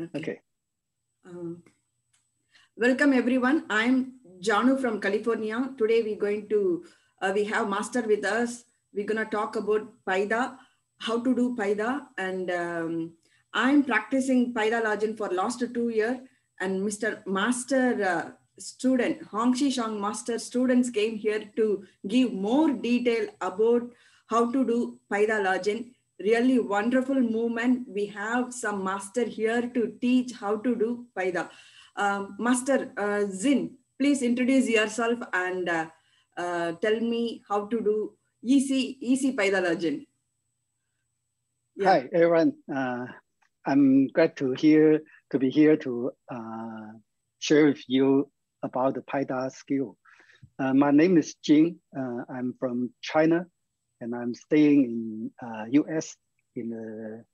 Okay. Okay. Um, welcome everyone. I'm Janu from California. Today we're going to, uh, we have master with us. We're gonna talk about Paida, how to do Paida. And um, I'm practicing Paida Lajin for last two years. And Mr. Master uh, student, Hongxi Shang Master students came here to give more detail about how to do Paida Lajin really wonderful movement. We have some master here to teach how to do Paida. Um, master uh, Jin, please introduce yourself and uh, uh, tell me how to do easy, easy Paida Lajin. Yeah. Hi, everyone. Uh, I'm glad to hear to be here to uh, share with you about the Paida skill. Uh, my name is Jing. I'm from China, and I'm staying in uh, US in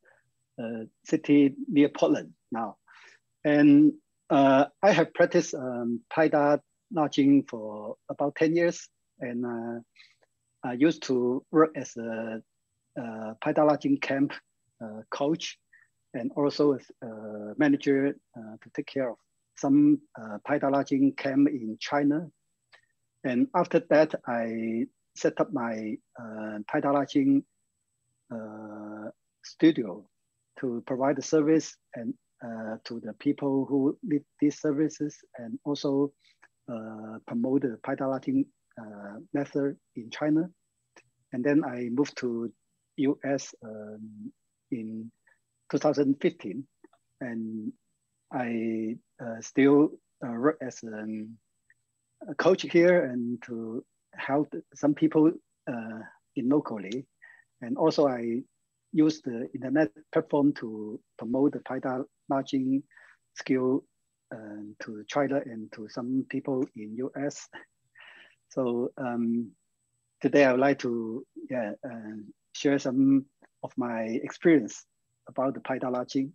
a, a, city near Portland now. And uh, I have practiced um, Paida Lajin for about 10 years. And uh, I used to work as a, a Paida Lajin camp uh, coach and also as a manager uh, to take care of some uh, Paida Lajin camp in China. And after that, I set up my uh, Paida Lajin uh, studio to provide the service and uh, to the people who need these services and also uh, promote the Paida Lajin uh, method in China. And then I moved to US um, in 2015 and I uh, still uh, work as an, a coach here and to help some people uh, in locally. And also I use the internet platform to promote the Paida Lajin skill uh, to China and to some people in US. So um, today I would like to yeah, uh, share some of my experience about the Paida Lajin.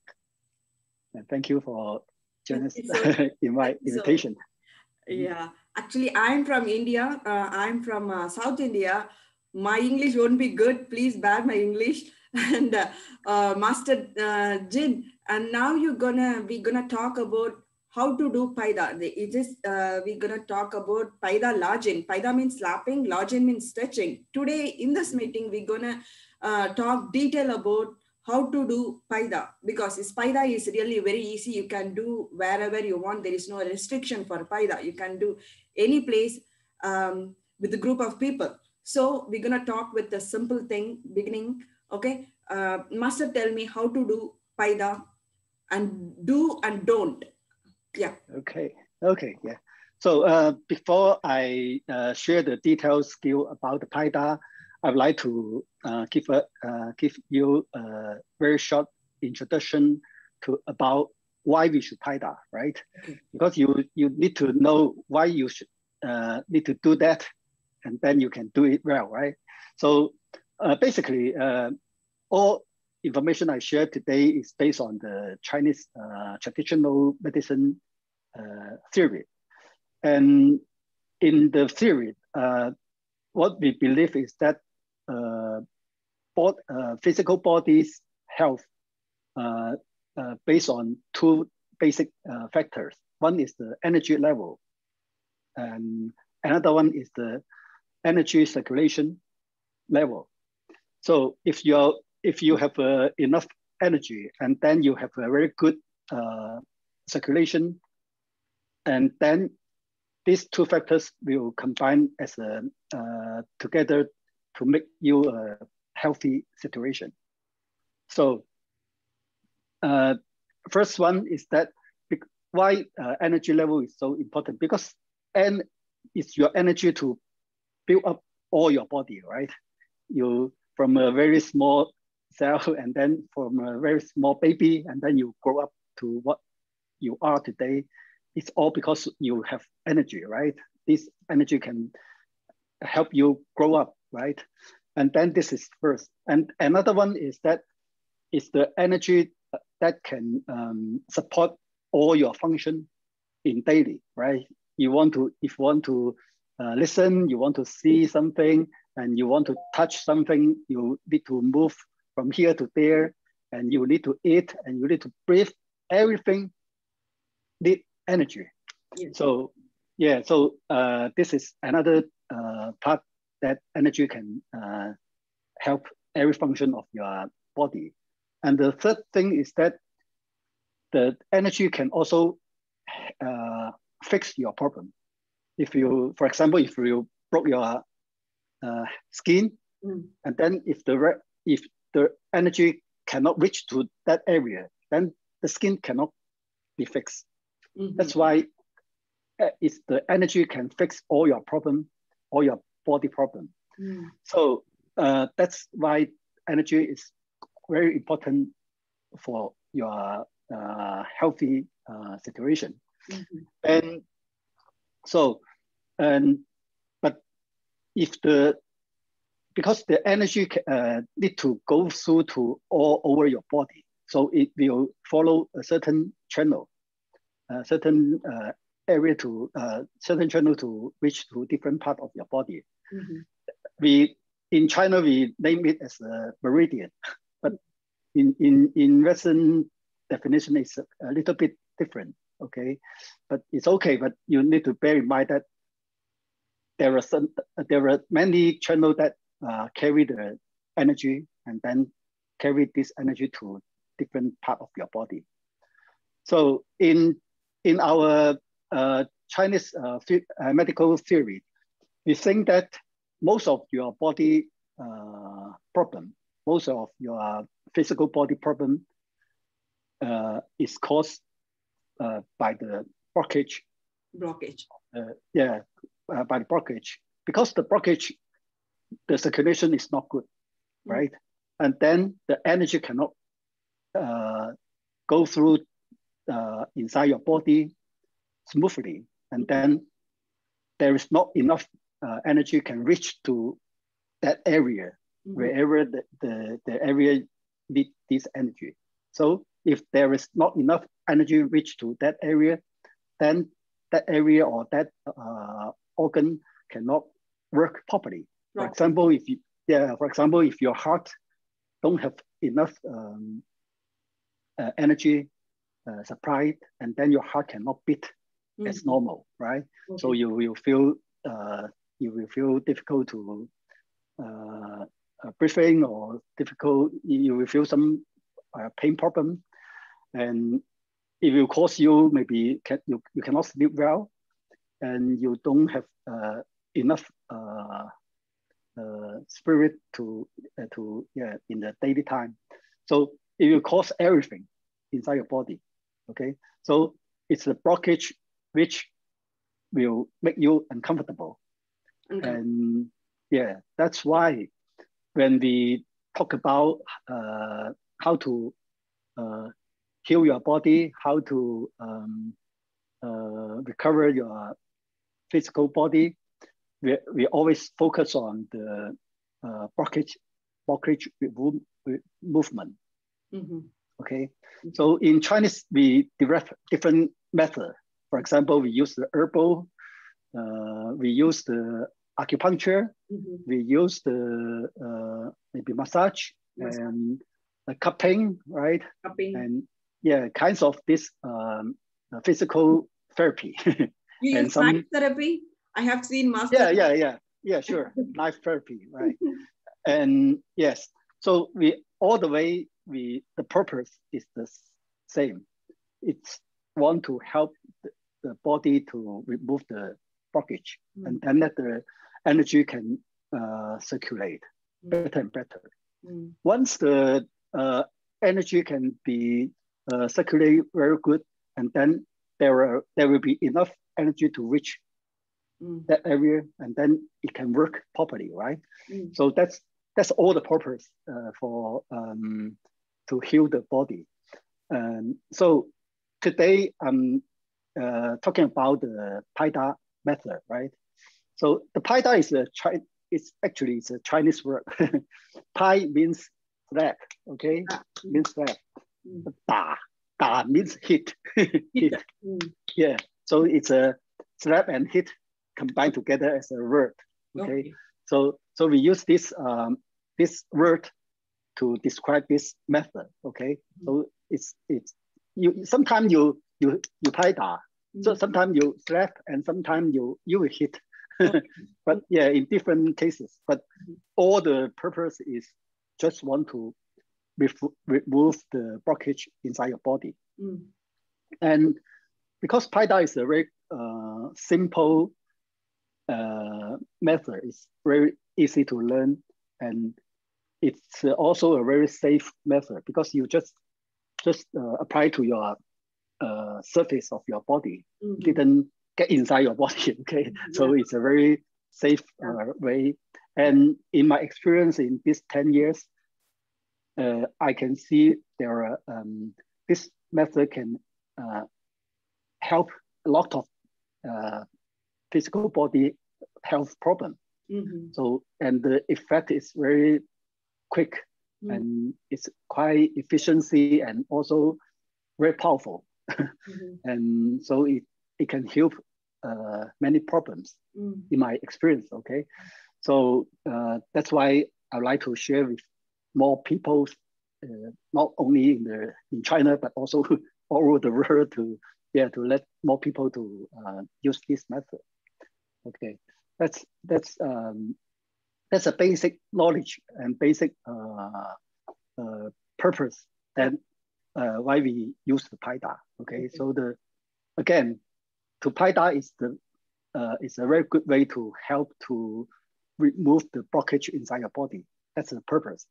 And thank you for joining us so, in my invitation. So, yeah, actually I'm from India. Uh, I'm from uh, South India. My English won't be good. Please bear my English. And uh, Master uh, Jin, and now you're gonna we're gonna talk about how to do paida. It is uh, we're gonna talk about paida lajin. Paida means slapping, lajin means stretching. Today in this meeting, we're gonna uh, talk detail about how to do paida because paida is really very easy. You can do wherever you want. There is no restriction for paida. You can do any place um, with a group of people. So we're gonna talk with the simple thing beginning. Okay, uh, master tell me how to do paida and do and don't. Yeah. Okay. Okay. Yeah. So uh, before I uh, share the detailed skill about the Paida, I'd like to uh, give a uh, give you a very short introduction to about why we should Paida, right? Okay. Because you you need to know why you should uh, need to do that, and then you can do it well, right? So uh, basically, uh, all information I share today is based on the Chinese uh, traditional medicine uh, theory. And in the theory, uh, what we believe is that uh, both, uh, physical body's health uh, based on two basic factors. One is the energy level, and another one is the energy circulation level. So if you're if you have uh, enough energy and then you have a very good uh, circulation, and then these two factors will combine as a uh, together to make you a healthy situation. So uh, first one is that why uh, energy level is so important because and it's your energy to build up all your body, right? You from a very small cell and then from a very small baby and then you grow up to what you are today it's all because you have energy right this energy can help you grow up right and then this is first and another one is that it's the energy that can um, support all your function in daily right you want to if you want to uh, listen you want to see something and you want to touch something you need to move from here to there, and you need to eat and you need to breathe. everything need energy. Yes. So yeah, so uh, this is another uh, part that energy can uh, help every function of your body. And the third thing is that the energy can also uh, fix your problem. If you, for example, if you broke your uh, skin, Mm. and then if the if the energy cannot reach to that area, then the skin cannot be fixed. Mhm. That's why uh, it's the energy can fix all your problem, all your body problem. Mm. So uh, that's why energy is very important for your uh, healthy uh, situation. Mhm. And so, and but if the because the energy uh, need to go through to all over your body, so it will follow a certain channel, a certain uh, area to uh, certain channel to reach to different part of your body. Mhm. We in China we name it as a meridian, but in in in Western definition it's a, little bit different. Okay, but it's okay. But you need to bear in mind that there are some there are many channels that uh, carry the energy and then carry this energy to different part of your body. So in in our Chinese uh, uh, medical theory, we think that most of your body uh, problem, most of your physical body problem uh, is caused uh, by the blockage Blockage. uh, yeah, uh, by the blockage because the blockage, the circulation is not good, Mm. right? And then the energy cannot uh, go through uh, inside your body smoothly, and then there is not enough uh, energy can reach to that area Mhm. wherever the, the, the area need this energy. So if there is not enough energy reach to that area, then that area or that uh, organ cannot work properly. For example, if you, yeah, for example, if your heart don't have enough um, uh, energy uh, supplied, and then your heart cannot beat as Mhm. normal, right? So you will feel uh, you will feel difficult to uh, uh, breathing or difficult. You will feel some uh, pain problem, and it will cause you maybe can, you, you cannot sleep well, and you don't have uh, enough uh, uh, spirit to uh, to yeah in the daily time. So it will cause everything inside your body. Okay, so it's a blockage which will make you uncomfortable. Okay. And yeah, that's why when we talk about uh, how to uh, heal your body, how to um, uh, recover your physical body, we, we always focus on the uh, blockage, blockage movement. Mhm. Okay, so in Chinese we develop different method. For example, we use the herbal, uh, we use the acupuncture, Mhm. we use the uh, maybe massage Massage. and the cupping, right? Cupping. And yeah, kinds of this um, physical therapy. You and use some- knife therapy? I have seen master. yeah, yeah, yeah, yeah, sure. Knife therapy, right? And yes, so we all the way we the purpose is the same. It's want to help the, body to remove the blockage, Mm. and then let the energy can uh, circulate Mm. better and better. Mm. Once the uh, energy can be uh, circulate very good, and then there are there will be enough energy to reach Mm. that area, and then it can work properly, right? Mm. So that's that's all the purpose uh, for um, to heal the body. And so today I'm uh, talking about the Paida method, right? So the Paida is a Chi- it's actually it's a Chinese word. Pi means slap, okay? Ah, mm. Means slap. Mm. Da, da means hit. hit. Mm. Yeah. So it's a slap and hit combined together as a word. Okay. So so we use this um, this word to describe this method. Okay. So it's it's you sometimes you you you pai da. So Mm. sometimes you slap and sometimes you you will hit. but yeah, in different cases. But Mhm. all the purpose is just want to remove the blockage inside your body. Mm. And because Paida is a very uh, simple uh, method, it's very easy to learn and it's also a very safe method because you just just uh, apply to your uh, surface of your body, Mhm. didn't get inside your body. Okay, so it's a very safe uh, way. And in my experience in these ten years, uh, I can see there are um, this method can uh, help a lot of uh, physical body health problem. Mhm. So and the effect is very quick Mm. and it's quite efficiency and also very powerful. Mhm. And so it, it can help uh, many problems Mm. in my experience. Okay, so uh, that's why I like to share with more people, uh, not only in the in China but also all over the world to yeah to let more people to uh, use this method. Okay, that's that's um, that's a basic knowledge and basic uh, uh, purpose and uh, why we use the Paida. Okay, Okay. so the again, to Paida is the uh, is a very good way to help to remove the blockage inside your body. That's the purpose.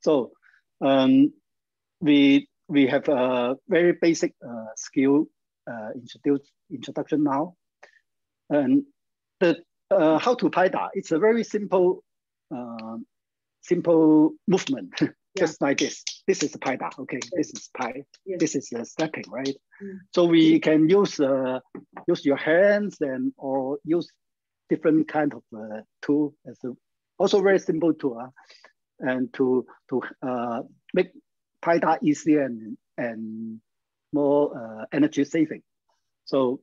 So um, we we have a very basic uh, skill uh, introduction now, and the uh, how to Paida. It's a very simple um, simple movement, just like this. This is Paida. Okay, this is pi. Yes. This is the stepping, right? Mm. So we can use uh, use your hands and or use different kind of uh, tool as a, also very simple tool, uh, and to to uh, make Paida easier and and more uh, energy saving. So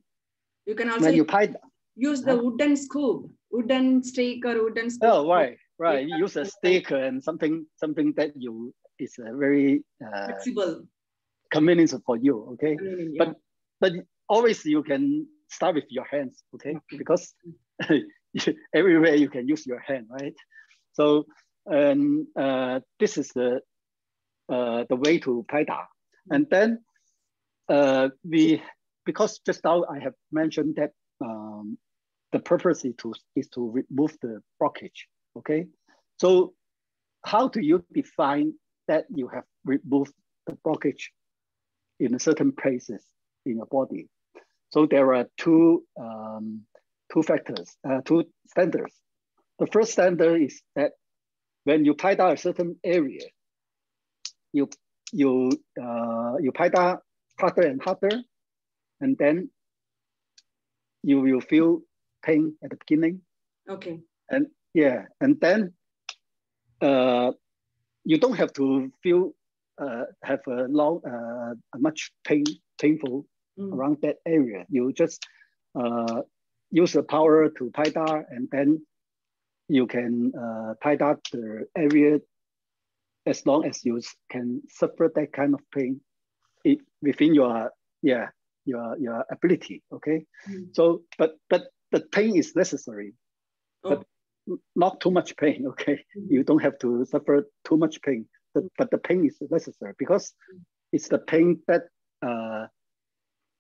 You can also when you Paida, use the wooden scoop, wooden stick or wooden scoop. oh right, right, Yeah. you use a stick and something something that you is a very uh, Flexible. convenient for you. Okay, I mean, but but always you can start with your hands, okay? Because everywhere you can use your hand, right? So and uh, this is the uh, the way to Paida. And then uh, we because just now I have mentioned that um, the purpose is to is to remove the blockage. Okay, so how do you define that you have removed the blockage in certain places in your body? So there are two um, two factors, uh, two standards. The first standard is that when you Paida a certain area, you you uh, you Paida harder and harder, and then you will feel pain at the beginning, Okay. and yeah, and then uh, you don't have to feel uh, have a long uh, much pain painful Mm. around that area. You just uh, use the power to Paida and then you can uh, Paida the area as long as you can suffer that kind of pain it, within your yeah your your ability. Okay, Mm. so but but the pain is necessary, Oh. but not too much pain. Okay, Mhm. you don't have to suffer too much pain, but, but the pain is necessary because Mm. it's the pain that uh,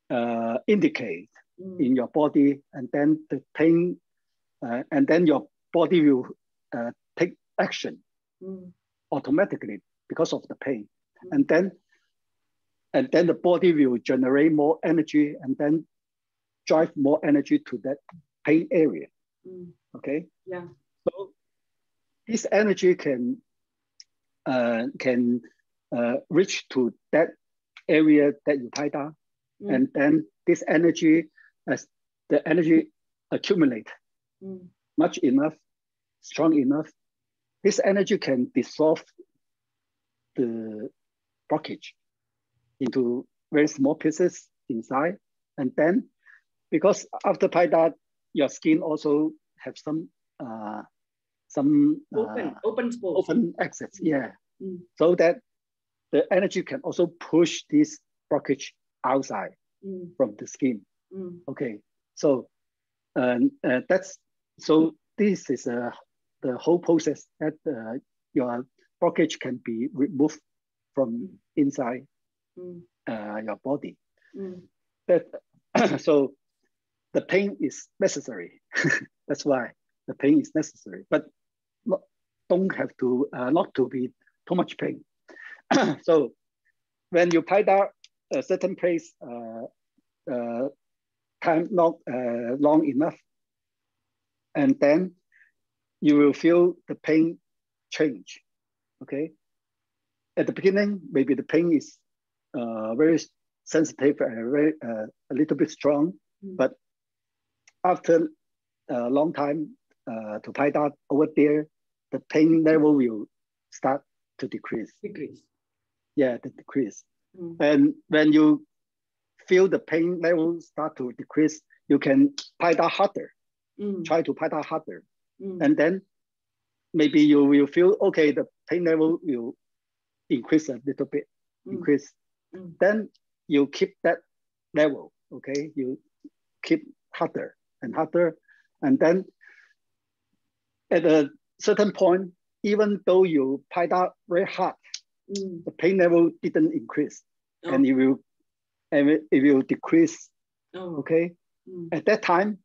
uh, indicate Mm. in your body, and then the pain, uh, and then your body will uh, take action Mm. automatically because of the pain, Mm. and then, and then the body will generate more energy, and then drive more energy to that pain area. Okay. Yeah. So this energy can uh, can uh, reach to that area that you Paida, Mm. and then this energy, as the energy accumulate Mm. much enough, strong enough, this energy can dissolve the blockage into very small pieces inside, and then because after Paida, your skin also have some uh, some uh, Open, open open exits, yeah. Mm. So that the energy can also push this blockage outside Mm. from the skin. Mm. Okay, so um, uh, that's so this is uh, the whole process that uh, your blockage can be removed from inside Mm. uh, your body. Mm. That so the pain is necessary. That's why the pain is necessary, but not, don't have to uh, not to be too much pain. so when you pai da a certain place uh, uh, time not uh, long enough, and then you will feel the pain change. Okay. At the beginning, maybe the pain is uh, very sensitive and very uh, a little bit strong, Mm. but after a long time uh, to pai da over there, the pain level will start to decrease. Decrease. Yeah, the decrease. Mm. And when you feel the pain level start to decrease, you can pai da harder, Mm. try to pai da harder. Mm. And then maybe you will feel, okay, the pain level will increase a little bit, Mm. increase. Mm. Then you keep that level, okay? You keep harder and harder. And then at a certain point, even though you pai da very hard, Mm. the pain level didn't increase Oh. and it will and it will decrease. Oh. Okay. Mm. At that time,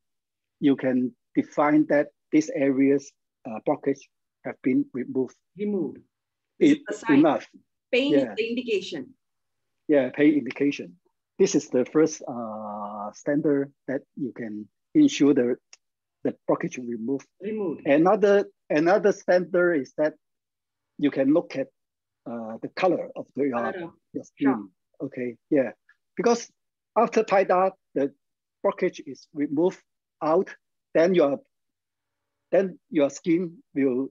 you can define that these areas uh, blockage have been removed. Removed. It, enough. Pain Yeah. is the indication. Yeah, pain indication. This is the first uh, standard that you can ensure the, the blockage removed. Removed. Another another standard is that you can look at uh, the color of the, your, Color of- your skin. Okay, yeah, because after pai da, the blockage is removed out, then your then your skin will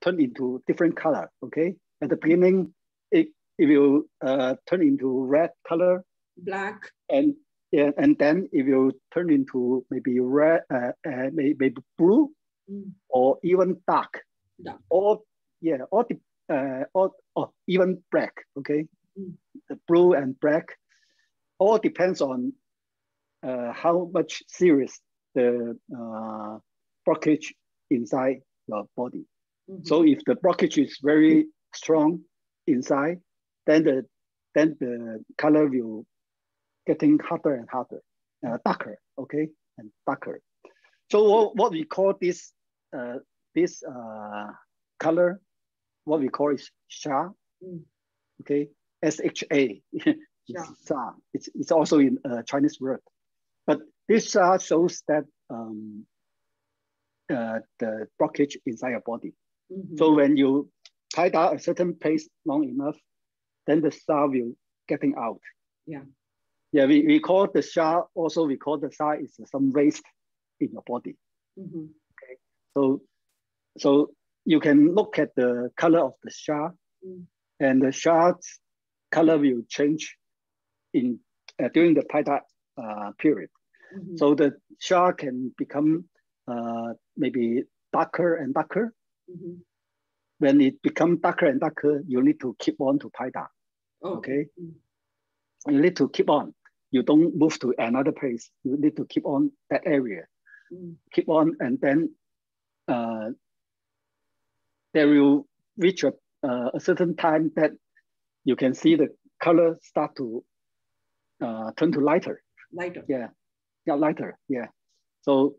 turn into different color. Okay, at the beginning, it it will uh, turn into red color, Black. and yeah, and then it will turn into maybe red, uh, uh, maybe, maybe blue, Mm. or even dark, Dark. or yeah, or the uh, or, or even black. Okay, Mm. the blue and black, all depends on uh, how much serious the uh, blockage inside your body. Mhm. So if the blockage is very strong inside, then the then the color will getting harder and harder, uh, darker, okay, and darker. So what, what we call this uh, this uh, color, what we call is sha, Mm. okay, S H A, Sha. sha. It's it's also in uh, Chinese word, but this sha shows that um, uh, the blockage inside your body. Mhm. So when you tie down a certain place long enough, then the sha will getting out. Yeah. Yeah, we, we call the sha, also we call the sha is some waste in your body. Mhm. So, so you can look at the color of the sha Mm. and the sha's color will change in uh, during the pai uh, period. Mhm. So the sha can become uh, maybe darker and darker. Mhm. When it become darker and darker, you need to keep on to pai da. Okay. Mm. You need to keep on. You don't move to another place. You need to keep on that area. Mm. Keep on, and then uh, there will reach a, uh, a certain time that you can see the color start to uh, turn to lighter. Lighter. Yeah, yeah, lighter. Yeah. So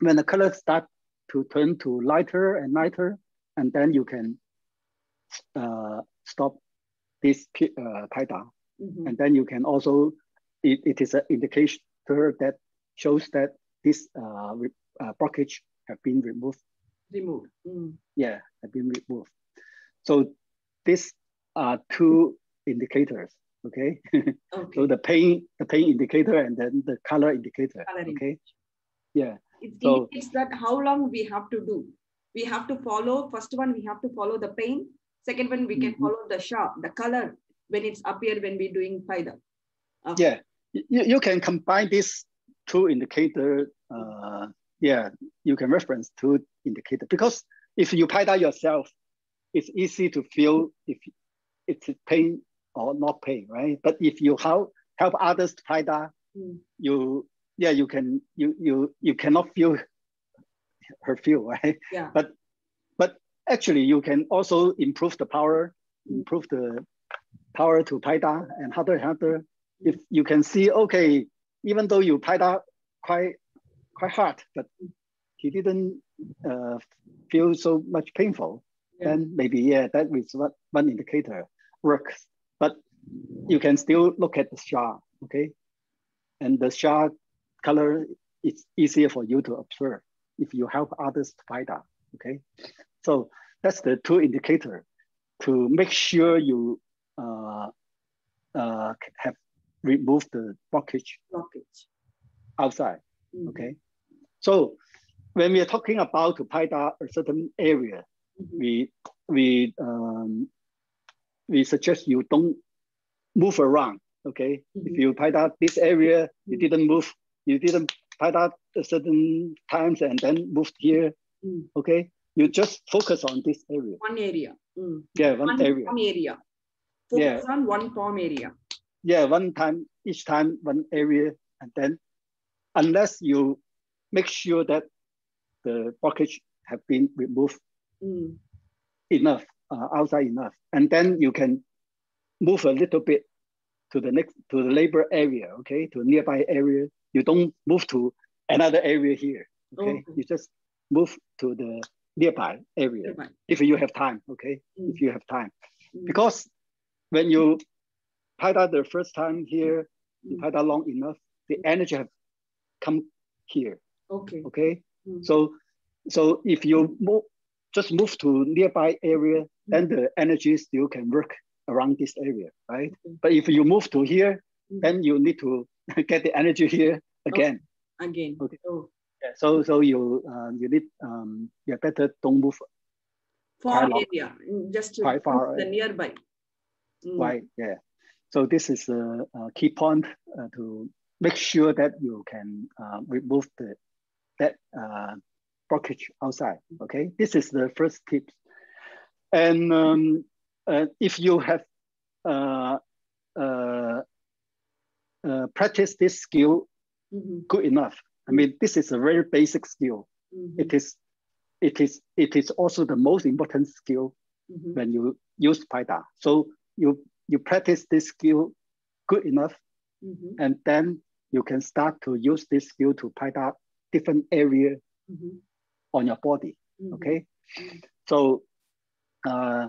when the color start to turn to lighter and lighter, and then you can uh, stop this uh, pai da. Mhm. And then you can also, it, it is an indicator that shows that this uh, re- uh, blockage have been removed. Removed. Mm. Yeah, have been removed. So these are two indicators. Okay. Okay. so the pain, the pain indicator, and then the color indicator. Color okay. Yeah. It So- indicates that how long we have to do. We have to follow, first one, we have to follow the pain. Second one, we can Mhm. follow the sharp, the color when it's appeared when we're doing Paida. Yeah. You, you can combine these two indicator. Uh, yeah, you can reference two indicator because if you pai da yourself, it's easy to feel if it's pain or not pain, right? But if you help help others to Paida, Mm. you yeah you can you you you cannot feel her feel right. Yeah. But but actually you can also improve the power, improve the power to Paida and harder harder. If you can see okay, even though you Paida quite quite hard, but he didn't uh, feel so much painful, Yeah. then maybe yeah, that is what one indicator works. But you can still look at the star, okay? And the star color is easier for you to observe if you help others to out, okay? So that's the two indicator to make sure you have removed the blockage blockage. outside. Mhm. Okay. So when we are talking about to Paida a certain area, Mhm. we we um, we suggest you don't move around. Okay. Mhm. If you Paida this area, you Mhm. didn't move, you didn't Paida a certain times and then moved here. Mm. Okay. You just focus on this area. One area. Mm. Yeah, one, One area. One area. Focus Yeah. on one palm area. Yeah, one time, each time, one area. And then unless you make sure that the blockage have been removed Mm. enough, uh, outside enough. And then you can move a little bit to the next, to the labor area, okay, to a nearby area. You don't move to another area here, okay? Okay. You just move to the nearby area Nearby. if you have time, okay? Mm. If you have time. Mm. Because when you paida the first time here, you Mm. paida long enough, the energy have come here, Okay. okay? Mm. So, so if you move, just move to nearby area, then the energy still can work around this area, right? Okay. But if you move to here, Mm. then you need to get the energy here again. Again. Okay. Oh. Yeah, so, so you uh, you need um, yeah better don't move Far area. mm, Just to Quite far, the nearby. Mm. Right. Yeah. So this is a, a key point uh, to make sure that you can uh, remove the that uh, blockage outside. Okay. This is the first tip. And um, uh, if you have uh, uh, uh, practice this skill Mhm. good enough, I mean, this is a very basic skill. Mhm. It is, it is, it is also the most important skill Mhm. when you use Paida. So you you practice this skill good enough, Mhm. and then you can start to use this skill to Paida different area Mhm. on your body. Mhm. Okay, Mhm. so uh,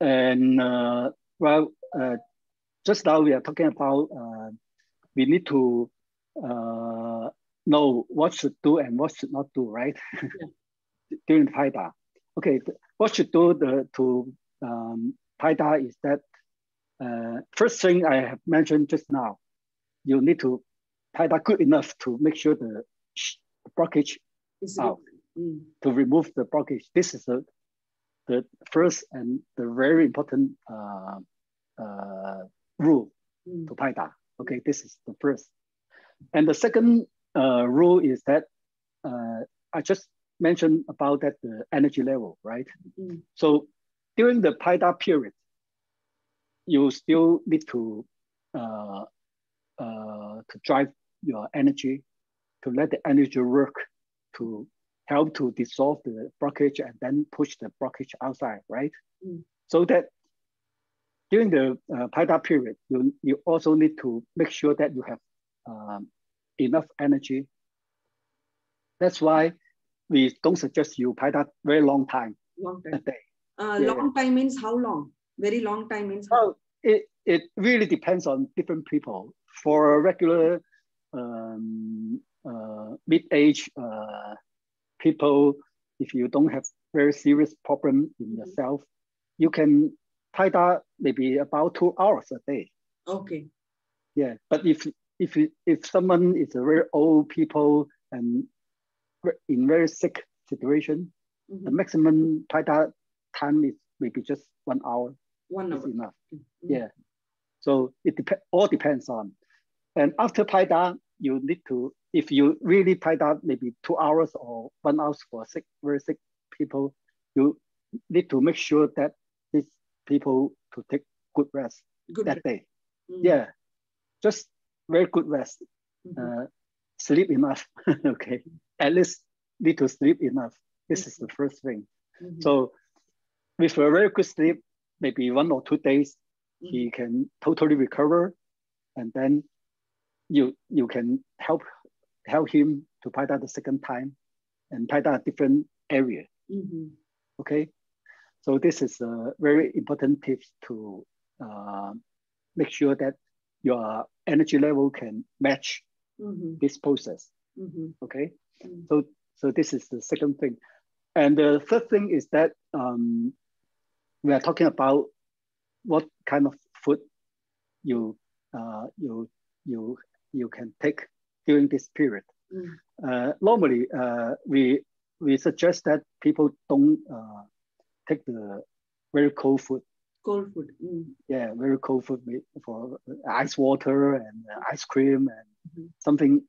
and uh, well, uh, just now we are talking about uh, we need to uh, know what should do and what should not do, right? During the Paida. Okay, what should do the to um, Paida is that uh, first thing I have mentioned just now, you need to Paida good enough to make sure the blockage It's out. Mm. to remove the blockage. This is the, the first and the very important uh, uh, rule Mm. to Paida. Okay, this is the first. And the second uh, rule is that uh, I just mentioned about that the energy level, right? Mm. So during the Paida period, you still need to uh, uh, to drive your energy, to let the energy work, to help to dissolve the blockage and then push the blockage outside, right? Mm. So that during the uh, Paida period, you, you also need to make sure that you have um, enough energy. That's why we don't suggest you Paida very long time Long a day. Uh, Yeah. Long time means how long? Very long time means how Well, it, it really depends on different people. For a regular um, uh, mid-age uh, people, if you don't have very serious problem in Mhm. yourself, you can tie that maybe about two hours a day. Okay. Yeah, but if if if someone is a very old people and in very sick situation, the Mhm. maximum tie that time is maybe just one hour One is hour. enough. Mm. Yeah. So it dep- all depends on. And after Paida, you need to, if you really Paida maybe two hours or one hour for sick, very sick people, you need to make sure that these people to take good rest. Good. that day. Mm. Yeah, just very good rest. Mhm. Uh, sleep enough. okay, at least need to sleep enough. This is the first thing. Mhm. So with a very good sleep, maybe one or two days, Mhm. he can totally recover, and then you you can help help him to pai da the second time, and pai da a different area. Mhm. Okay, so this is a very important tip to uh, make sure that your energy level can match Mhm. this process. Mhm. Okay, Mm. so so this is the second thing, and the third thing is that um, we are talking about what kind of food you uh, you you you can take during this period. Mm. Uh, normally, uh, we we suggest that people don't uh, take the very cold food. Cold food. Mm. Yeah, very cold food for ice water and ice cream and Mhm. something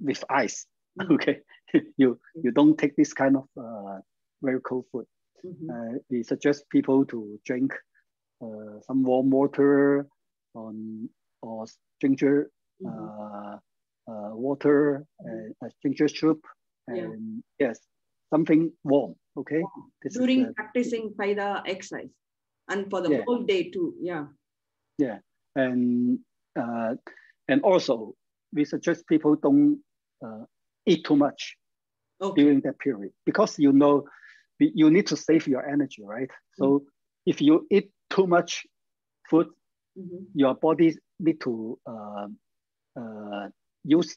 with ice. Mhm. Okay, you you don't take this kind of uh, very cold food. Mhm. Uh, we suggest people to drink uh, some warm water on or ginger Mhm. uh, uh, water and uh, ginger soup Yeah. and yes something warm okay this During is uh, practicing Paida exercise and for the Yeah. whole day too. Yeah. yeah and uh, and also we suggest people don't uh, eat too much Okay. during that period because you know you need to save your energy right so Mm-hmm. if you eat too much food Mhm. your body need to uh, uh, use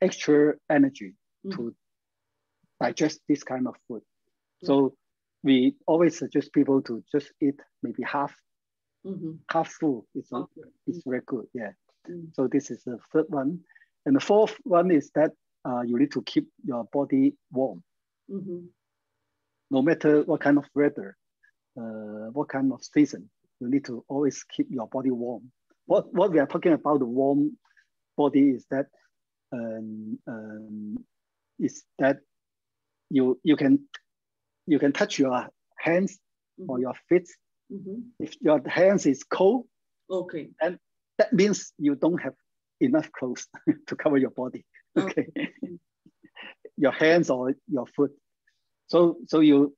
extra energy to digest this kind of food. So we always suggest people to just eat maybe half Mhm. half full. It's Okay. it's very good. Yeah. Mm. So this is the third one, and the fourth one is that uh, you need to keep your body warm, Mhm. No matter what kind of weather, uh, what kind of season. You need to always keep your body warm. What what we are talking about the warm body is that um, um, is that you you can you can touch your hands or Mhm. your feet. Mhm. If your hands is cold, Okay. And that means you don't have enough clothes to cover your body. Okay. your hands or your foot. So so you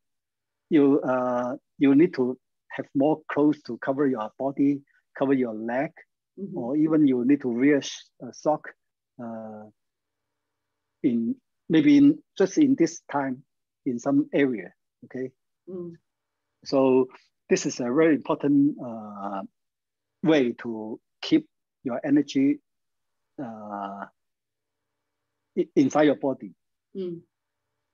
you uh you need to have more clothes to cover your body, cover your leg, Mhm. or even you need to wear a sock uh, in maybe in just in this time in some area. Okay, Mm. so this is a very important uh, way to keep your energy uh, inside your body, Mm.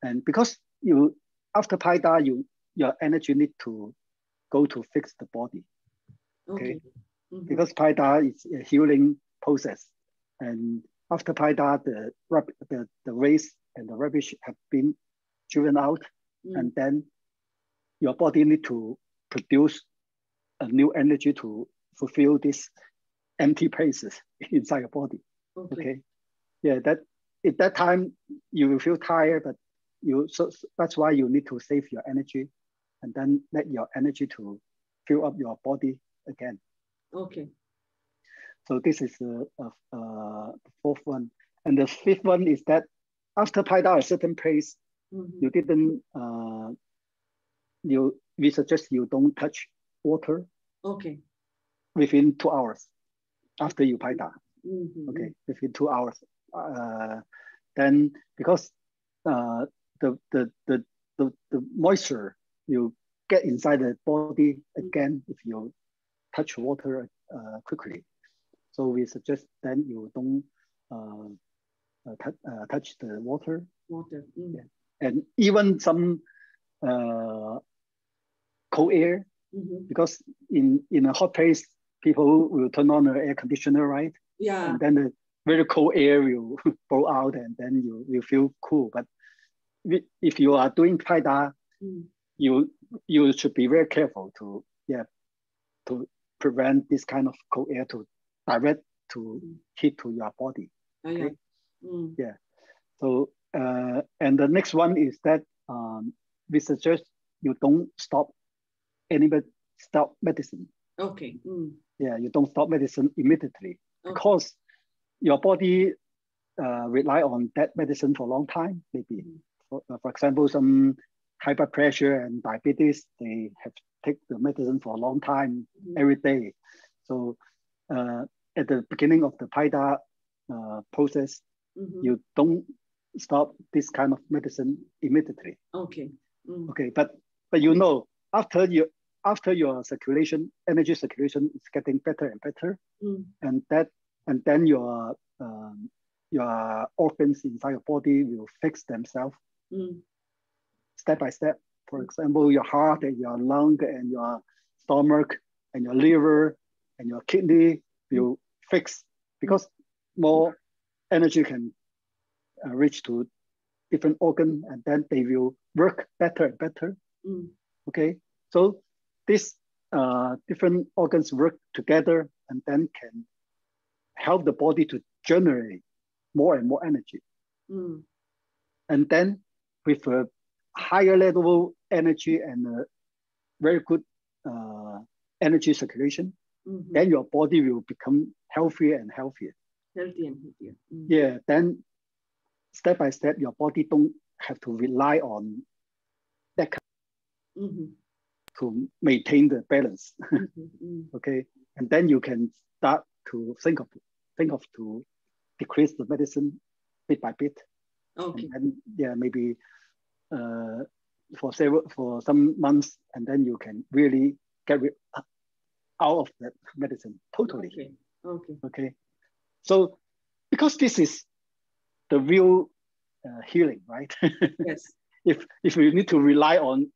and because you after Pai Da, you your energy need to go to fix the body. Okay. Mhm. because Pai Da is a healing process. And after Pai Da, the, the, the waste and the rubbish have been driven out. Mm. And then your body need to produce a new energy to fulfill these empty places inside your body. Okay. Okay. Yeah, that at that time you will feel tired, but you so that's why you need to save your energy and then let your energy to fill up your body again. Okay. So this is the uh, uh, fourth one. And the fifth one is that after Pai Da a certain place, Mhm. you didn't, uh, you, we suggest you don't touch water Okay. within two hours after you Pai Da, Mhm. okay, within two hours. Uh, then because uh, the, the, the, the, the moisture you get inside the body again if you touch water uh, quickly. So we suggest then you don't uh, uh, uh, touch the water. Water. Mm. Yeah. And even some uh, cold air, Mhm. because in, in a hot place, people will turn on the air conditioner, right? Yeah. And then the very cold air will blow out and then you will feel cool. But if you are doing Pai Da, Mm. you you should be very careful to yeah to prevent this kind of cold air to direct to Mm. heat to your body. Ah, yeah. Okay. Mm. So uh, and the next one is that um, we suggest you don't stop any stop medicine Okay. Mm. Yeah, you don't stop medicine immediately Okay. because your body uh, rely on that medicine for a long time. Maybe, Mhm. For, uh, for example, some high blood pressure and diabetes, they have take the medicine for a long time Mhm. every day. So uh, at the beginning of the Paida uh, process, Mhm. you don't stop this kind of medicine immediately. Okay. Mm. Okay, but but you know after you after your circulation energy circulation is getting better and better, Mm. and that and then your um, your organs inside your body will fix themselves Mm. step by step. For example, your heart and your lung and your stomach and your liver and your kidney will fix because more energy can uh, reach to different organ and then they will work better and better. Mm. Okay, so these uh, different organs work together and then can help the body to generate more and more energy. Mm. And then with a higher level energy and a very good uh, energy circulation, Mhm. then your body will become healthier and healthier. Healthy and healthier. Mm. Yeah, then step by step, your body don't have to rely on Mhm. to maintain the balance. Mhm. Mm. okay, and then you can start to think of think of to decrease the medicine bit by bit. Okay. and yeah maybe uh, for several for some months and then you can really get rid out of that medicine totally Okay. Okay. okay so because this is the real uh, healing right Yes. if if you need to rely on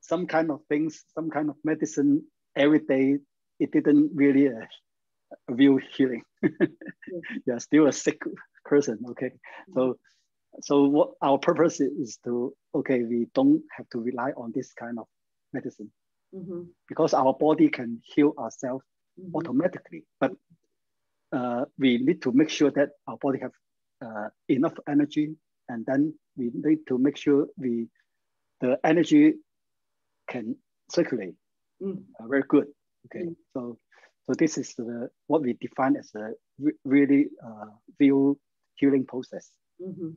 some kind of things some kind of medicine every day it didn't really uh, a real healing you're still a sick person okay so so what our purpose is, to okay we don't have to rely on this kind of medicine Mhm. because our body can heal ourselves Mhm. automatically but uh, we need to make sure that our body have uh, enough energy and then we need to make sure we the energy can circulate Mm. uh, very good okay Mm. so so this is the what we define as a re- really uh, real healing process Mhm.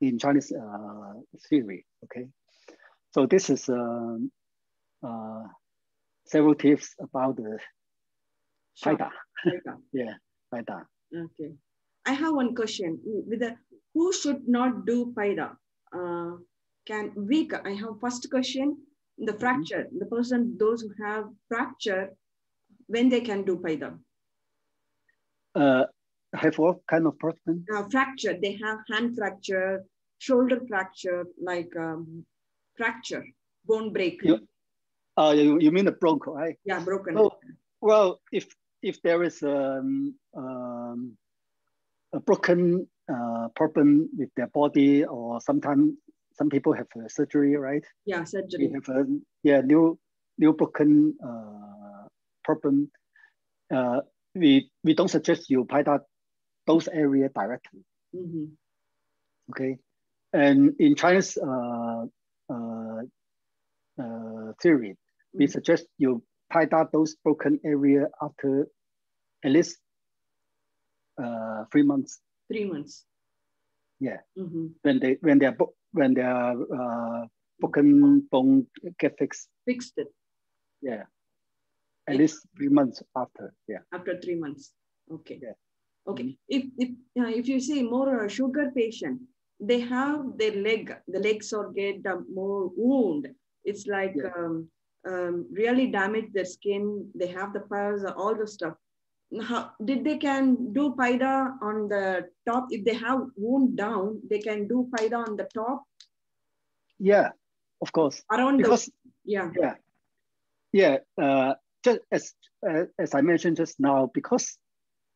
In Chinese uh, theory. Okay, so this is um, uh, several tips about the Sure. Paida. Yeah, Paida. Okay. I have one question. With the who should not do Paida? Uh, can weak? I have first question. The fracture. The person, those who have fracture, when they can do Paida? Have what kind of person? Uh, fracture. They have hand fracture, shoulder fracture, like um, fracture, bone break. You- Uh, you, you mean a broncho, right? Yeah, broken. Oh, well, if if there is um, um, a broken uh, problem with their body, or sometimes some people have a surgery, right? yeah, we surgery. have a yeah new new broken uh, problem. Uh, we we don't suggest you pipe out those area directly. Mhm. Okay, and in China's uh, uh, uh, theory, we Mhm. suggest you pipe out those broken area after at least uh, three months Three months. Yeah. Mhm. when they when they are bo- when their uh, broken bone get fixed. Fixed it Yeah, at Yeah. least three months after. Yeah. after three months. Okay. Yeah. Okay. If if uh, if you see more uh, sugar patient, they have their leg, the legs are get uh, more wound. It's like Yeah. um, um, really damage their skin. They have the pus, all the stuff. How did they can do paida on the top? If they have wound down, they can do paida on the top Yeah, of course. around Because the yeah. yeah, yeah. Uh, just as uh, as I mentioned just now, because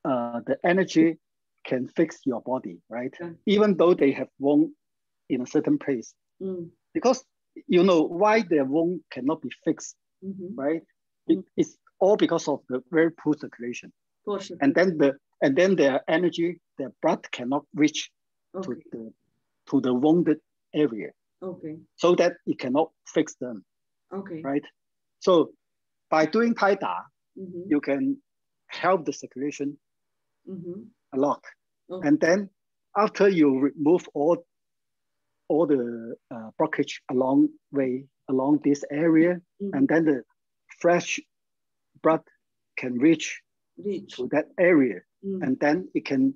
uh, the energy can fix your body, right? Yeah. Even though they have wound in a certain place, Mm, because you know why their wound cannot be fixed, mhm. right? It, Mm. it's all because of the very poor circulation, sure. and then the and then their energy, their blood cannot reach to the to the wounded area, Okay. so that it cannot fix them. Okay. right? So by doing Pai Da, Mhm. you can help the circulation Mhm. a lot. Okay. And then after you remove all, all the uh, blockage along way along this area, Mhm. and then the fresh blood can reach Reach. to that area, Mm. and then it can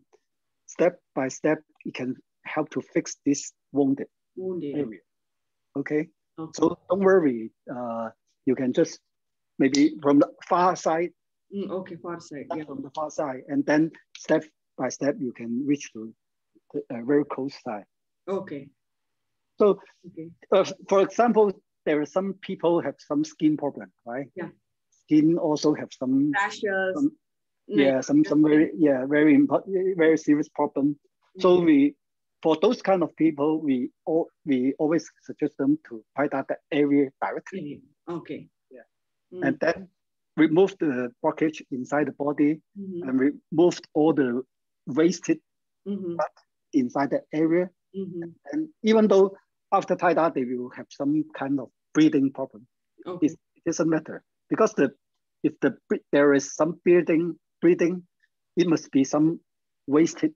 step by step it can help to fix this wounded Wounded. area. Okay, Okay. so don't worry. Uh, you can just maybe from the far side, Mm, okay, far side. Yeah. from the far side, and then step by step you can reach to the uh, very close side. Okay. So, Okay. uh, for example, there are some people have some skin problem, right? Yeah. Skin also have some Rashes. Some- yeah some some very yeah very important very serious problem. So Mhm. we for those kind of people we all we always suggest them to find out the area directly Okay. Yeah. Mm, and then remove the blockage inside the body mhm, and remove all the wasted mhm, inside the area. mhm. And even though after pai da they will have some kind of breathing problem, Okay. it doesn't matter because the if the there is some breathing breathing, it must be some wasted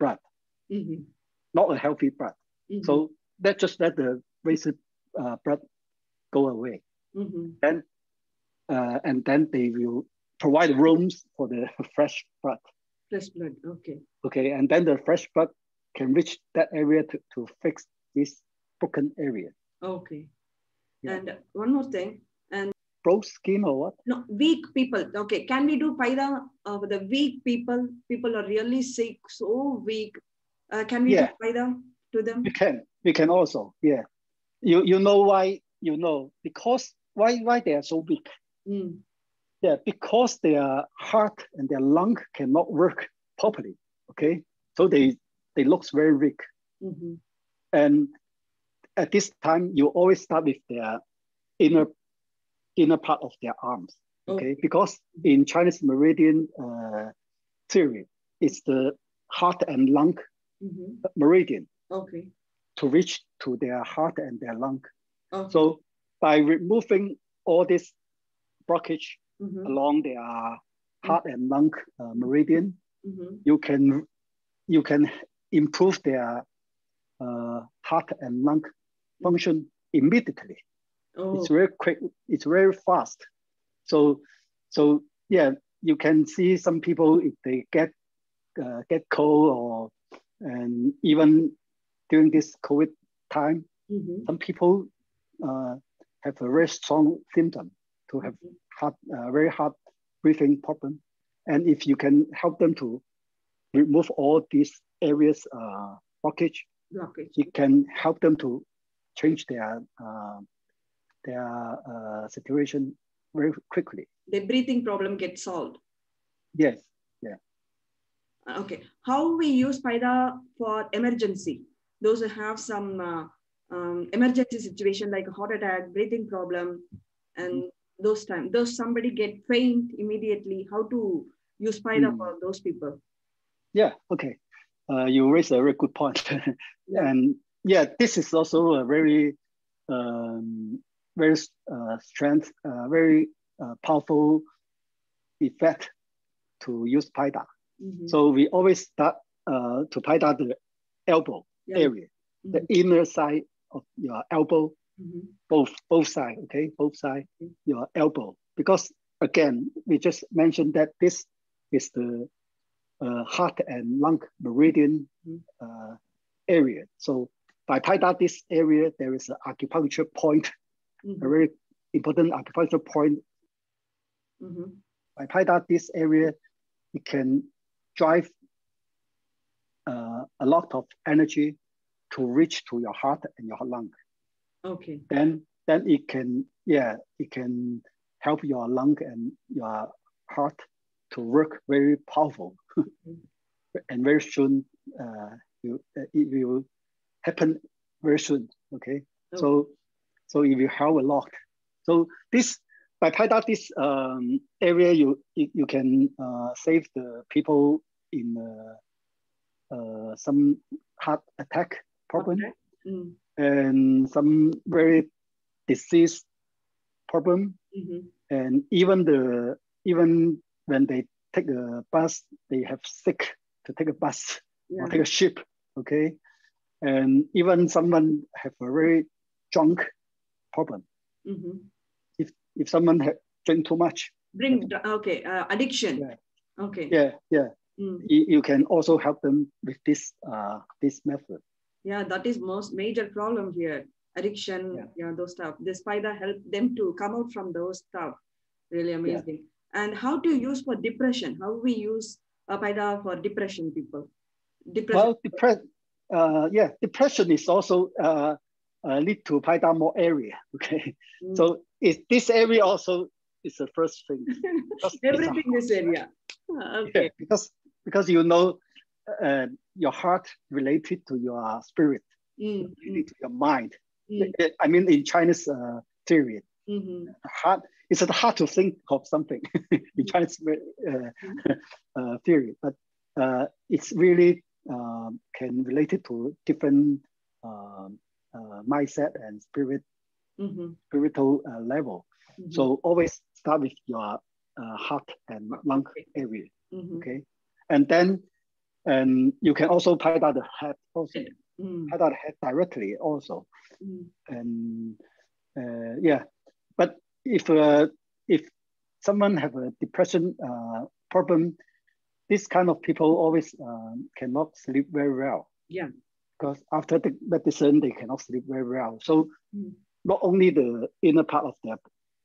blood, Mhm, not a healthy blood. mhm, So let just let the wasted uh, blood go away, mhm. Uh, and then they will provide rooms for the fresh blood. Fresh blood. Okay. Okay, and then the fresh blood can reach that area to, to fix this broken area. Okay. Yeah. And one more thing. And broke skin or what? No, weak people. Okay. Can we do Paida uh, the weak people? People are really sick, so weak. Uh, can we Yeah. do Paida to them? We can, we can also, yeah. You you know why? You know because why why they are so weak? Mm, Yeah, because their heart and their lung cannot work properly. Okay, so they they looks very weak. mhm, And at this time, you always start with their inner inner part of their arms. Okay, because in Chinese meridian uh, theory, it's the heart and lung mhm. meridian Okay. to reach to their heart and their lung. Okay. So by removing all this blockage Mhm, along their heart and lung uh, meridian, mhm. you can you can improve their uh, heart and lung function immediately. Oh, It's very quick. It's very fast. So so yeah, you can see some people if they get uh, get cold or and even during this COVID time, mhm, some people uh, have a very strong symptom to have hard, uh, very hard breathing problem. And if you can help them to remove all these areas uh, blockage, blockage. it can help them to change their uh, their uh, situation very quickly. The breathing problem gets solved. Yes. Uh, Okay. How we use Paida for emergency? Those who have some uh, um, emergency situation like a heart attack, breathing problem, and those time, does somebody get faint immediately. How to use Paida Hmm. for those people? Yeah. Okay. Uh, you raise a very good point. Yeah. And yeah, this is also a very, um, very uh, strength, uh, very uh, powerful effect to use Paida. Mhm. So we always start uh, to Paida the elbow Yeah. area, the Mhm. inner side of your elbow, Mhm. both both side, okay, both side, Mm. your elbow. Because again, we just mentioned that this is the uh, heart and lung meridian Mm. uh, area. So by Paida this area, there is an acupuncture point, a Mhm. very important acupuncture point. Mhm. By Paida this area, it can drive uh, a lot of energy to reach to your heart and your lung. Okay. then then it can yeah it can help your lung and your heart to work very powerful and very soon uh, you, uh, it will happen very soon okay so so it will help a lot so this by Paida this um, area you you, you can uh, save the people in uh, uh, some heart attack problem Okay. Mm. And some very disease problem Mhm. and even the even when they take a bus, they have sick to take a bus Yeah. or take a ship. Okay, and even someone have a very drunk problem. Mhm. If someone have drink too much, Bring okay uh, addiction. Yeah. Okay. yeah, yeah, Mm. you, you can also help them with this uh this method. Yeah, that is most major problem here. Addiction, Yeah. yeah, those stuff. The spider help them to come out from those stuff. Really amazing. And how to use for depression? How we use a spider for depression people? Depression. Well, depress, uh, yeah, depression is also uh, uh, lead to Paida more area. Okay, Mm. so is this area also is the first thing. because it's a everything this area. Ah, Yeah, Okay. because because you know uh, your heart related to your spirit, Mm, mm, related to your mind. mm, I mean, in Chinese uh, theory, mhm. heart it's hard to think of something. In Chinese uh, uh, theory, but uh, it's really um, can relate it to different um, uh, mindset and spirit Mhm, spiritual uh, level. mhm, So always start with your uh, heart and lung area. mhm, okay? And then and you can also pile out the head also. Mm, out the head directly also. Mm, and uh, yeah. But if uh, if someone have a depression uh, problem this kind of people always um, cannot sleep very well. Yeah. because after the medicine they cannot sleep very well. So Mm. not only the inner part of their,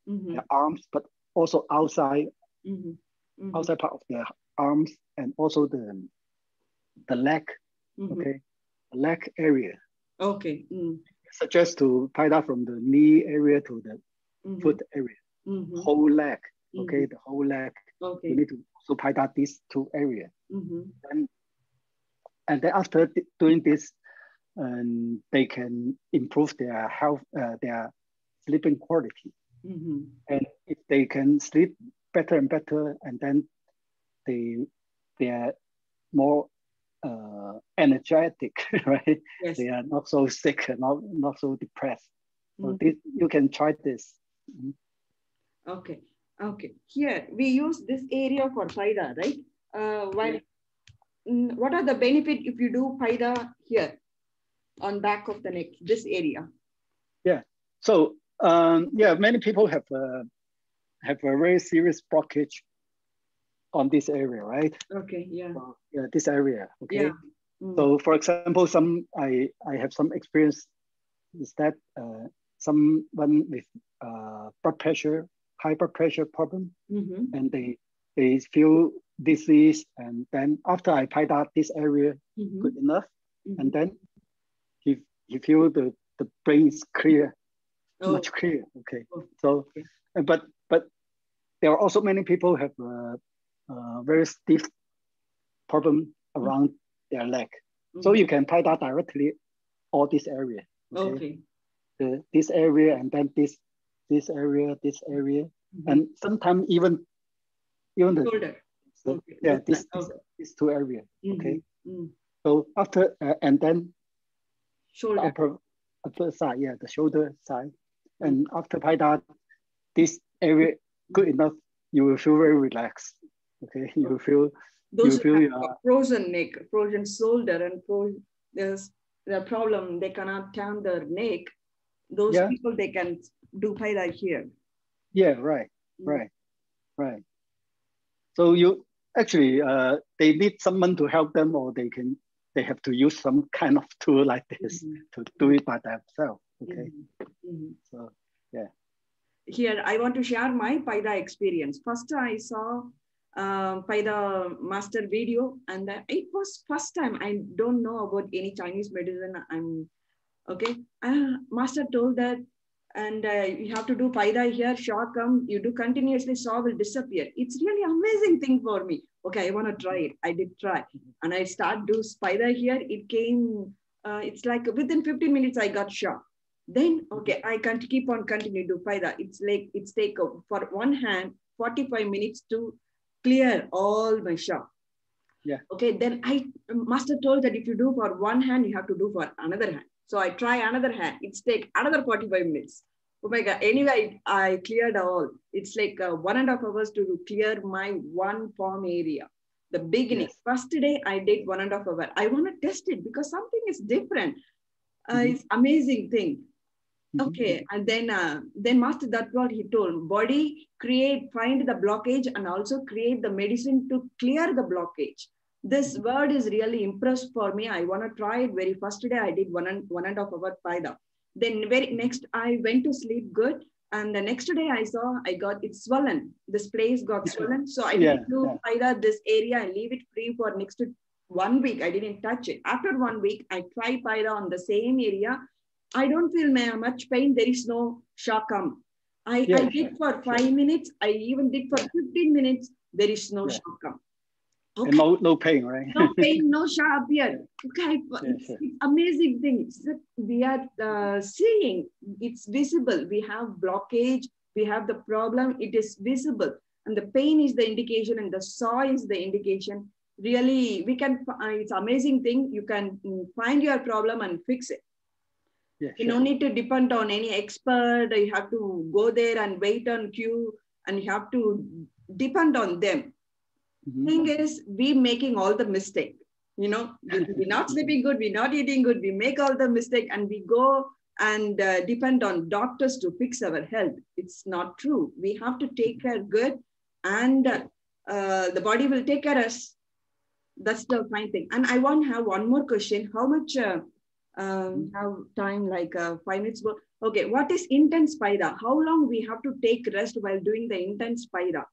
mhm, their arms but also outside. Mhm, mhm, outside part of their arms and also the the leg, mhm. okay, leg area. Okay. mm, Suggest to pai da from the knee area to the mhm, foot area, mhm, whole leg, okay, the whole leg. Okay. You need to also pai da these two area. And, and then after th- doing this, um, they can improve their health, uh, their sleeping quality. And if they can sleep better and better, and then they they are more uh, energetic, right? Yes. They are not so sick and not, not so depressed. So Mhm. this, you can try this. Okay. Okay. Here we use this area for Paida, right? Uh, while Mm, what are the benefit if you do Paida here on back of the neck, this area? Yeah, so um, yeah, many people have a, have a very serious blockage on this area, right? Okay. Yeah. So, yeah, this area. Okay. Yeah. Mm, So for example, some I I have some experience is that uh, someone with uh, blood pressure, high blood pressure problem, mhm, and they they feel disease, and then after I pied out this area mhm, good enough, mhm. and then he he feel the the brain is clear, Oh, much clear. Okay, Oh, so okay. uh, but but there are also many people have a, a very stiff problem around their leg. So mhm. you can pai da directly all this area. Okay. Okay. The, this area and then this this area, this area, Mhm. and sometimes even even the Shoulder. so, Okay. yeah This this, this Okay. these two areas. Okay. mm. So after uh, and then the Shoulder. upper upper side, yeah, the shoulder side, and after pai da, this area good enough, you will feel very relaxed. Okay, you feel Those feel who your- frozen neck, frozen shoulder, and fro- there's the problem they cannot turn their neck. Those Yeah. people they can do Paida here. yeah right. Mm. Right, right. So you actually uh, they need someone to help them, or they can they have to use some kind of tool like this Mhm, to do it by themselves. Okay, mhm, mhm. so yeah. Here, I want to share my Paida experience. First, I saw uh, the master video, and it was first time. I don't know about any Chinese medicine. I'm okay. Uh, master told that, and uh, you have to do Paida here. sha come, you do continuously. sha will disappear. It's really amazing thing for me. Okay, I want to try it. I did try, and I start do Paida here. It came. Uh, it's like within 15 minutes I got sha then okay i can't keep on continue to Paida. it's like it's take for one hand 45 minutes to clear all my shop Yeah. okay then i master told that if you do for one hand you have to do for another hand so i try another hand it's take another 45 minutes Oh my God. Anyway, I cleared all. It's like uh, one and a half hours to clear my one palm area. The beginning, Yes. first day I did one and a half hour. I want to test it because something is different. Uh, Mhm. It's amazing thing. Mhm. Okay, and then uh, then Master that what he told body create find the blockage and also create the medicine to clear the blockage. This Mhm. word is really impressed for me. I want to try it. Very first day I did one and one and a half hour paida. Then very next I went to sleep good. And the next day I saw I got it swollen. This place got swollen. So I Yeah, didn't do yeah. paida this area and leave it free for next one week. I didn't touch it. After one week, I tried paida on the same area. I don't feel much pain. There is no shock come. I, I did for five minutes. I even did for 15 minutes. There is no Yeah. shock come. And Okay. no, no pain, right? No pain, no shock appear. Okay. It's, it's amazing thing. It's we are uh, seeing. It's visible. We have blockage. We have the problem. It is visible. And the pain is the indication and the sha is the indication. Really, we can, uh, it's amazing thing. You can mm, find your problem and fix it. Yeah, You sure. don't need to depend on any expert. You have to go there and wait on queue and you have to depend on them. Mhm. Thing is, we making all the mistake. You know, we, we're not sleeping good, we're not eating good, we make all the mistake and we go and uh, depend on doctors to fix our health. It's not true. We have to take care good and uh, uh, the body will take care of us. That's the fine thing. And I want to have one more question. How much uh, um, have time like uh, five minutes? Okay, what is intense paida? How long we have to take rest while doing the intense paida?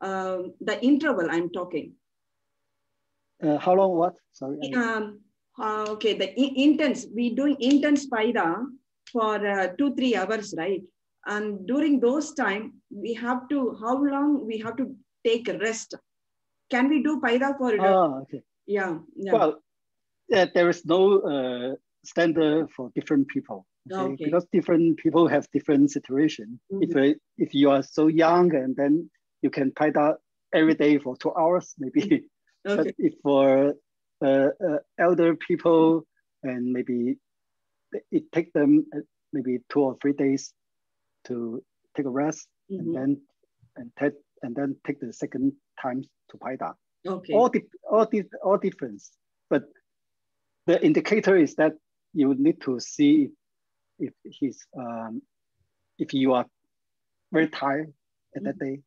Um, the interval I'm talking. Uh, how long? What? Sorry. Um, uh, okay, the intense, we doing intense paida for uh, two, three hours, right? And during those time, we have to, how long we have to take rest? Can we do paida for, Ah, okay. yeah, yeah, Well, yeah, there is no uh, standard for different people. Okay? Okay. Because different people have different situation. If Mhm. uh, if you are so young and then you can paid out every day for two hours, maybe. okay, But if for uh, uh, elder people and maybe it take them uh, maybe two or three days to take a rest mhm, and then and take and then take the second time to paida. okay, All di- all di- all difference. But the indicator is that you need to see if, if he's um, if you are very tired at that day.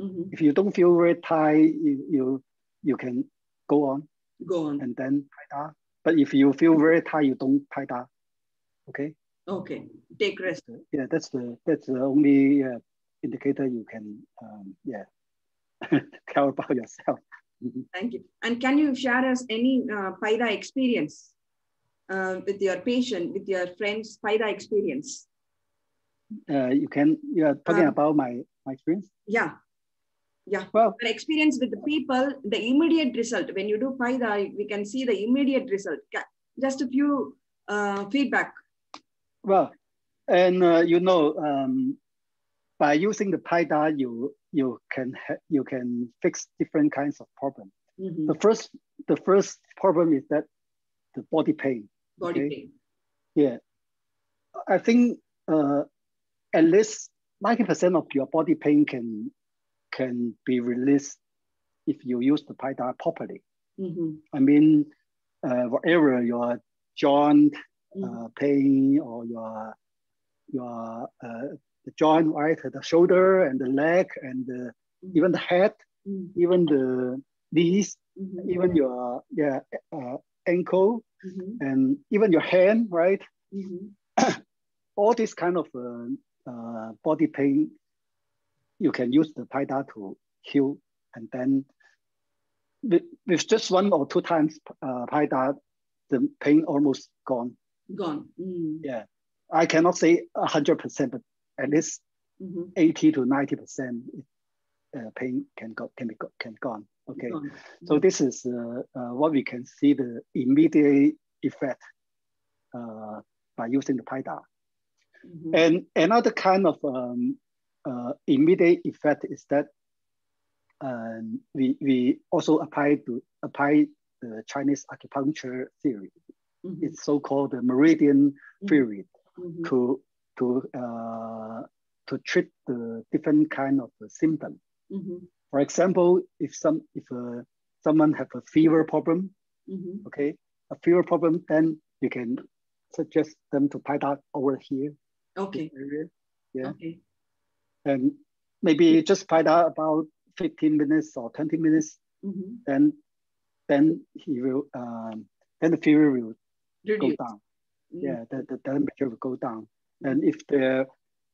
mhm, If you don't feel very tired, you you, you can go on go on, and then paida. But if you feel very tired, you don't paida. Okay. okay, take rest. Yeah, that's the that's the only uh, indicator you can um, yeah tell about yourself. Thank you. And can you share us any uh, Paida experience uh, with your patient, with your friends, Paida experience? Uh, you can you are talking Um, about my my experience. Yeah. Yeah. Well, Your experience with the people, the immediate result. When you do Paida, we can see the immediate result. Just a few uh, feedback. well, and uh, you know, um, by using the Paida, you you can you can fix different kinds of problems. Mhm. The first the first problem is that the body pain. Body okay. pain. Yeah, I think uh, at least ninety percent of your body pain can can be released if you use the Paida properly. Mhm. I mean, uh, whatever your joint Mhm. uh, pain or your your uh, the joint, right, the shoulder and the leg and the, Mhm. even the head, Mhm. even the knees, Mhm. even your yeah uh, ankle Mhm. and even your hand, right? Mhm. all this kind of uh, uh, body pain, you can use the Paida to heal. And then with, with just one or two times uh, Paida, the pain almost gone. Gone. Mm. Yeah. I cannot say 100%, but at least Mhm. 80 to 90% uh, pain can go, can be can gone. Okay. So this is uh, uh, what we can see the immediate effect uh, by using the Paida. Mhm. And another kind of um, uh, immediate effect is that um, we, we also apply to apply the Chinese acupuncture theory. Mhm. It's so-called the meridian Mhm. theory Mhm. to to uh, to treat the different kind of symptom. Mm-hmm. For example, if some if uh, someone have a fever problem, mm-hmm. okay, a fever problem, then you can suggest them to pai da over here. Okay. Area. Yeah. Okay. And maybe just pai da about 15 minutes or 20 minutes. Mm-hmm. Then then he will um, then the fever will Reduce. go down. Mm. Yeah, the, the temperature will go down. And if the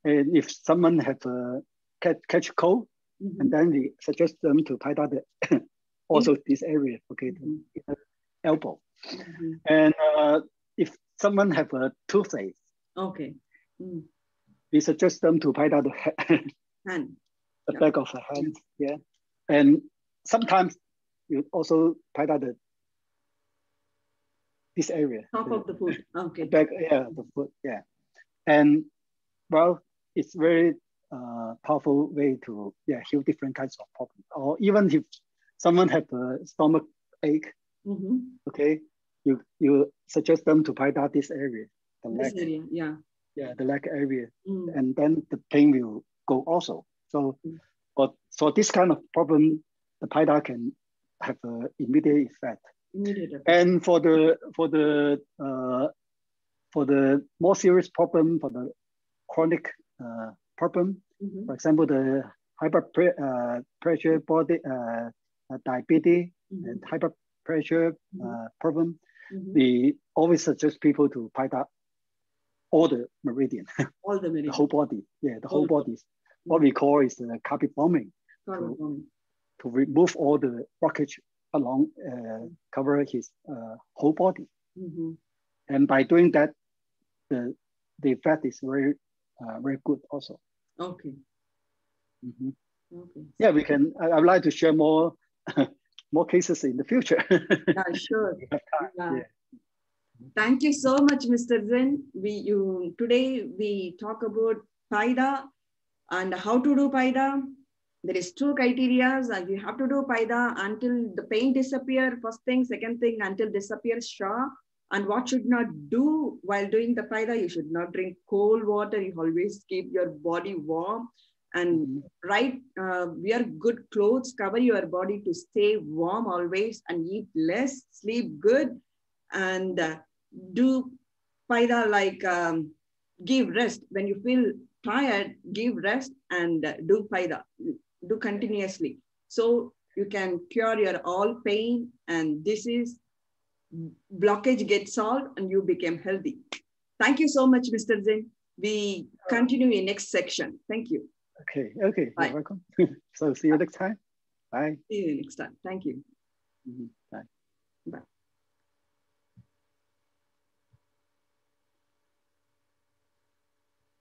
and if someone have a catch, catch cold, mm-hmm. and then we suggest them to pai da the also mm-hmm. this area, okay, the elbow. Mm-hmm. And uh, if someone have a toothache, okay, mm. we suggest them to pai da the hand, the yeah. back of the hand, yeah. And sometimes you also pai da the this area. Top the, of the foot. Okay. The back, yeah, the foot, yeah. And well, it's very uh, powerful way to yeah heal different kinds of problems. Or even if someone have a stomach ache, mm-hmm. okay, you you suggest them to da this area, the this leg. area, yeah, yeah, the leg area, mm. and then the pain will go also. So, mm. but for this kind of problem, the pai da can have an immediate effect. Immediate effect. And for the for the uh, for the more serious problem, for the chronic uh, problem. Mm-hmm. For example, the pre- uh, pressure, body uh, uh diabetes, mm-hmm. and high blood pressure mm-hmm. Uh, problem. Mm-hmm. We always suggest people to pai da all the meridian, all the meridian, the whole body. Yeah, the all whole body. What we call is the carpet bombing. Carpet to, to remove all the blockage along, uh, cover his whole body. Mm-hmm. And by doing that, the the effect is very uh, very good also. Okay. Mm-hmm. Okay. Yeah, we can. I, would like to share more more cases in the future. yeah, sure. Yeah. yeah. Thank you so much, Mr. Zen. We you today we talk about pai da and how to do pai da. There is two criteria and you have to do pai da until the pain disappear. First thing, second thing, until disappears sure and what should not do while doing the pai da? You should not drink cold water. You always keep your body warm and mm-hmm. right uh, wear good clothes cover your body to stay warm always and eat less sleep good and uh, do pai da like um, give rest when you feel tired give rest and uh, do pai da do continuously so you can cure your all pain and this is blockage gets solved and you became healthy. Thank you so much, Mr. Zen. We continue in next section. Thank you. Okay, okay, Bye. you're welcome. so see you next time. Bye. See you next time. Thank you. Mm -hmm. Bye. Bye.